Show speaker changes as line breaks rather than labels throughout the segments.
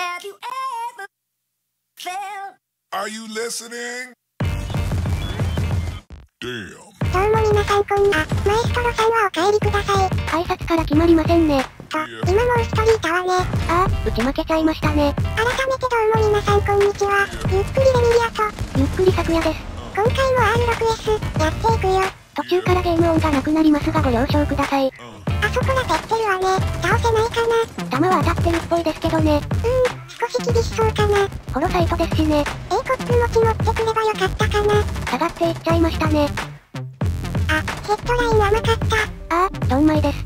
Have you ever felt
Are you listening? Damn.
どうも皆さんこんな、マエストロさんはお帰りください。
挨拶から決まりませんね。
と、今もう一人いたわね。
ああ、打ち負けちゃいましたね。
改めてどうも皆さんこんにちは。ゆっくりレミリアと、
ゆっくり昨夜です。
今回も R6S、やっていくよ。
途中からゲーム音がなくなりますがご了承ください。
あそこがペってるわね。倒せないかな。
弾は当たってるっぽいですけどね。
うーん、少し厳しそうかな。
ホロサイトですしね。
A コップ持ち持ってくればよかったかな。
下がっていっちゃいましたね。
あ、ヘッドライン甘かった。
ああ、ドンマイです。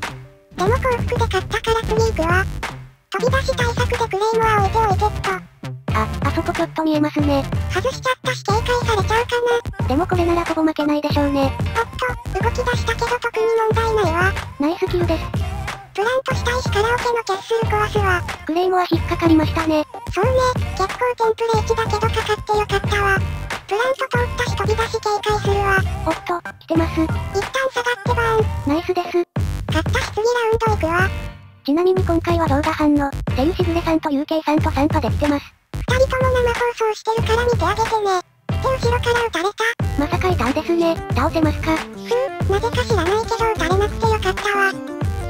でも幸福で買ったから次行くわ。飛び出し対策でクレイモア置いておいてっと。
あ、あそこちょっと見えますね。
外しちゃったし警戒されちゃうかな。
でもこれならほぼ負けないでしょうね。
おっと、動き出したけど特に問題ないわ。
ナイスキルです。
プラントしたいしカラオケのキャッスル壊すわ。
クレイモア引っかかりましたね。
そうね、結構テンプレ1だけどかかってよかったわ。プラント通ったし飛び出し警戒するわ。
おっと、来てます。
一旦下がってバーン。
ナイスです。
勝ったし次ラウンド行くわ。
ちなみに今回は動画反応、セユしぐれさんと UK さんと参加できてます。
二人とも生放送してるから見てあげてね。で、後ろから撃たれた。
まさかいたんですね。倒せますか？
ふぅ、なぜか知らないけど撃たれなくてよかったわ。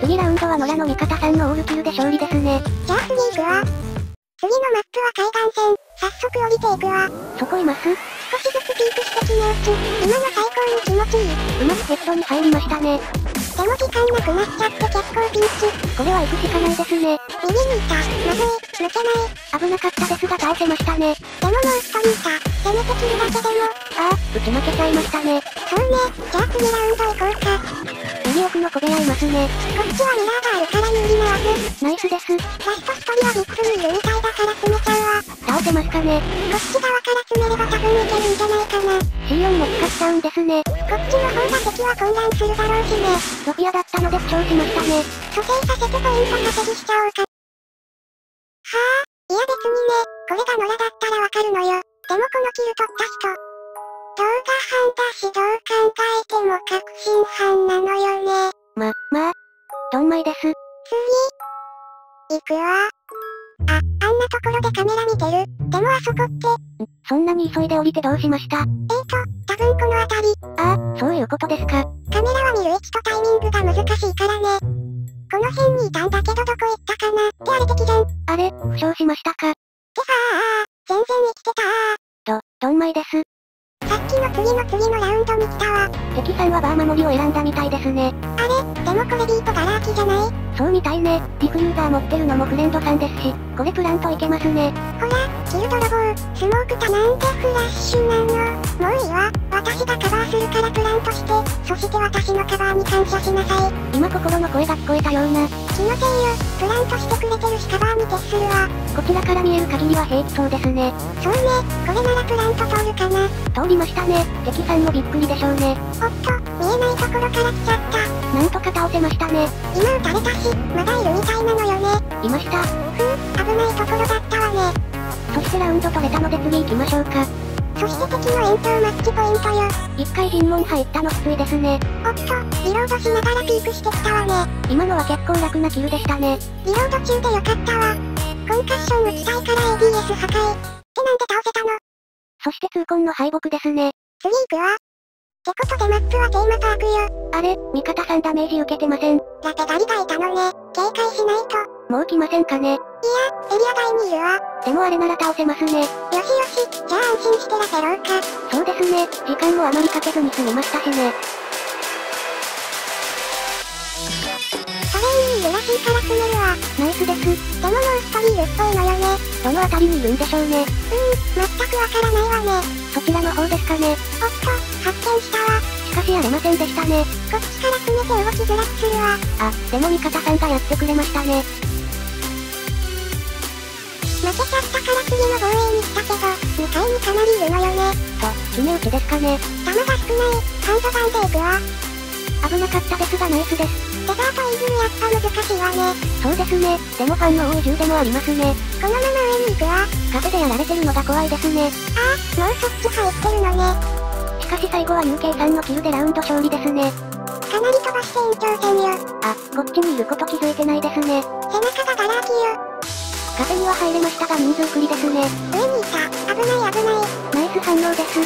次ラウンドは野良の味方さんのオールキルで勝利ですね。
じゃあ次行くわ。次のマップは海岸線。早速降りていくわ。
そこいます？う
少しずつピークして決め打ち。今の最高に気持ちいい。
まくヘッドに入りましたね。
でも時間なくなっちゃって結構ピンチ。
これは行くしかないですね。
右にいた。まずい。抜けない。
危なかったですが倒せましたね。
でももう一人いた。せめて切るだけでも。
ああ、打ち負けちゃいましたね。
そうね。じゃあ次ラウンド行こうか。
右奥の小部屋いますね。
こっちはミラーがあるから有利なわず。
ナイスです。
ラスト一人はビッグにいるみたいだから詰めちゃうわ。
倒せますかね。
こっち側から詰めれば多分いけるんじゃないかな。
C4 も使っちゃうんですね。
こっちの方が敵は混乱するだろうしね。
ロピアだったので主張しましたね。
蘇生させてポイント稼ぎしちゃおうか。はあ、いや別にね、これが野良だったらわかるのよ。でもこのキル取った人。動画班だしどう考えても確信犯なのよね。
ま、まあ、ドンマイです。
次。行くわ。あ、あんなところでカメラ見てる。でもあそこって、
そんなに急いで降りてどうしました？
えーと、多分この辺り。
そういうことですか。
カメラは見る位置とタイミングが難しいからね。この辺にいたんだけどどこ行ったかなってあれ敵じゃん。って
あれ、負傷しましたか？
さあ、全然生きてた
ど、ドンマイです。
さっきの次の次のラウンドに来たわ。
敵さんはバー守りを選んだみたいですね。
あれでもこれビートガラ空きじゃない
そうみたいね。ディフューザー持ってるのもフレンドさんですし、これプラントいけますね。
ほら、キル泥棒、スモーク焚いたんでフラッシュなのもういいわ。私がカバーするからプラントして、そして私のカバーに感謝しなさい。
今心の声が聞こえたような、
気のせいよ。プラントしてくれてるしカバーに徹するわ。
こちらから見える限りは平気そうですね。
そうね、これならプラント通るかな。
通りましたね。敵さんもびっくりでしょうね。
おっと、見えないところから来ちゃった。
なんとか倒せましたね。
今撃たれたし、まだいるみたいなのよね。
いました。
ふう、危ないと。
ラウンド取れたので次行きましょうか。
そして敵の延長マッチポイントよ。
一回尋問入ったのきついですね。
おっと、リロードしながらピークしてきたわね。
今のは結構楽なキルでしたね。
リロード中でよかったわ。コンカッション打ちたいから ADS 破壊。ってなんで倒せたの
そして痛恨の敗北ですね。
次行くわ。ってことでマップはテーマパークよ。
あれ、味方さんダメージ受けてません。
ラテガリがいたのね。警戒しないと。
もう来ませんかね。
いや、エリア外にいるわ。
でもあれなら倒せますね。
よしよし、じゃあ安心してラテろうか。
そうですね。時間もあまりかけずに済みましたしね。
トレインにいるらしいから詰めるわ。
ナイスです。
でももう一人いるっぽいのよね。
どの辺りにいるんでしょうね。
うーん、全くわからないわね。
そちらの方ですかね。
おっと、発見したわ。
しかしやれませんでしたね。
こっちから詰めて動きづらくするわ。
あ、でも味方さんがやってくれましたね。
負けちゃったから次の防衛に来たけど、2階にかなりいるのよね。
と、決め打ちですかね。
弾が少ない、ハンドガンで行くわ。
危なかったですがナイスです。
デザートイーグルやっぱ難しいわね。
そうですね。でもファンの多い銃でもありますね。
このまま上に行くわ。
風でやられてるのが怖いですね。
ああ、もうそっち入ってるのね。
しかし最後は UK さんのキルでラウンド勝利ですね。
かなり飛ばして延長戦よ。
あ、こっちにいること気づいてないですね。
背中がガラ空きよ。
カフェには入れましたが人数不利ですね。
上にいた。危ない危ない。
ナイス反応です。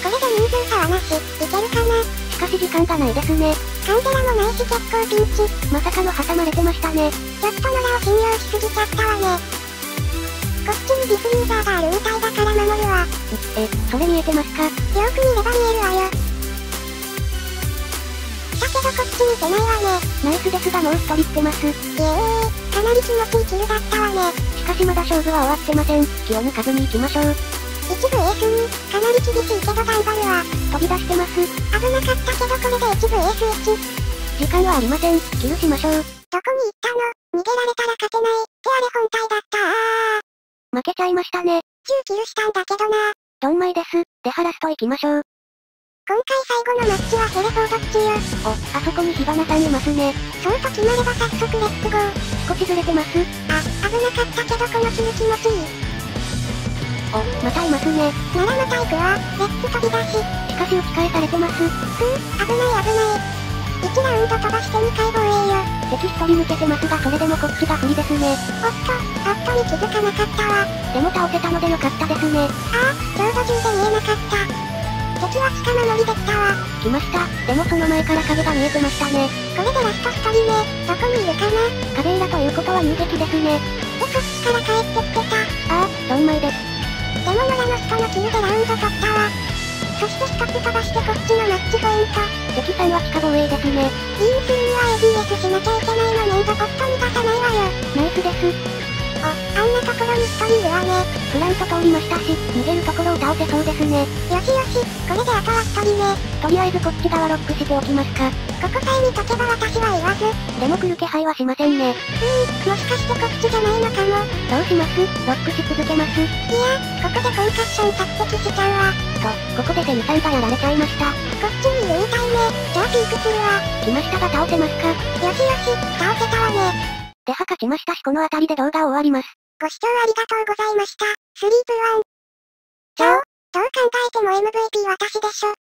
これで人数差はなし。いけるかな
しかし時間がないですね。
カンデラもないし結構ピンチ。
まさかの挟まれてましたね。
ちょっと野良を信用しすぎちゃったわね。こっちにディフューザーがあるみたいだから守るわ。
え、それ見えてますか？
よーく見れば見えるわよ。だけどこっち見てないわね。
ナイスですがもう一人ってます。
イエーイ。かなり気持ちいいキルだったわね。
しかしまだ勝負は終わってません。気を抜かずに行きましょう。
一部エースに、かなり厳しいけど頑張るわ。
飛び出してます。
危なかったけどこれで一部エース1。
時間はありません。キルしましょう。
どこに行ったの？逃げられたら勝てない。ってあれ本体だったあ
負けちゃいましたね。
10キルしたんだけどな。
ドンマイです。デハラスト行きましょう。
今回最後のマッチはヘレフォードっちよ。
お、あそこに火花さんいますね。
そうと決まれば早速レッツゴー。
少しずれてます。
あ、危なかったけどこのキル気持ちいい。
お、またいますね。
ならまた行くわ。レッツ飛び出し。
しかし打ち返されてます。
ふう、危ない危ない。1ラウンド飛ばして2回防衛よ。
敵一人抜けてますがそれでもこっちが不利ですね。
おっと、パッとに気づかなかったわ。
でも倒せたのでよかったですね。
ああ、ちょうど銃で見えなかった。敵は近守りできたわ。
来ました。でもその前から影が見えてましたね。
これでラスト1人目。どこにいるかなで、
カベイラということは有撃ですね。
こっちから帰ってきてた。
ああ、ドンマイです。
でも野良の人のキルでラウンド取ったわ。そして一つ飛ばしてこっちのマッチポイント。
敵さんは地下防衛ですね。
インスーには ADS しなきゃいけないのねんぞポットに出さないわよ。
ナイスです。
あ、あんなところに一人いるわね。
プラント通りましたし、逃げるところを倒せそうですね。
よしよし、これであとは一人目。
とりあえずこっち側ロックしておきますか。
ここさえ見とけば私は言わず。う
でも来る気配はしませんね。
ーん、もしかしてこっちじゃないのかも。
どうします？ロックし続けます？
いや、ここでコンカッション着敵しちゃうわ。
と、ここでセミさんがやられちゃいました。
こっちにいるみたいね。じゃあピークするわ。
来ましたが倒せますか？
よしよし、倒せたわね。
では勝ちましたしこの辺りで動画を終わります。
ご視聴ありがとうございました。スリープワン。そう。どう考えても MVP 私でしょ。